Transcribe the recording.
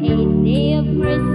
eighth day of Christmas.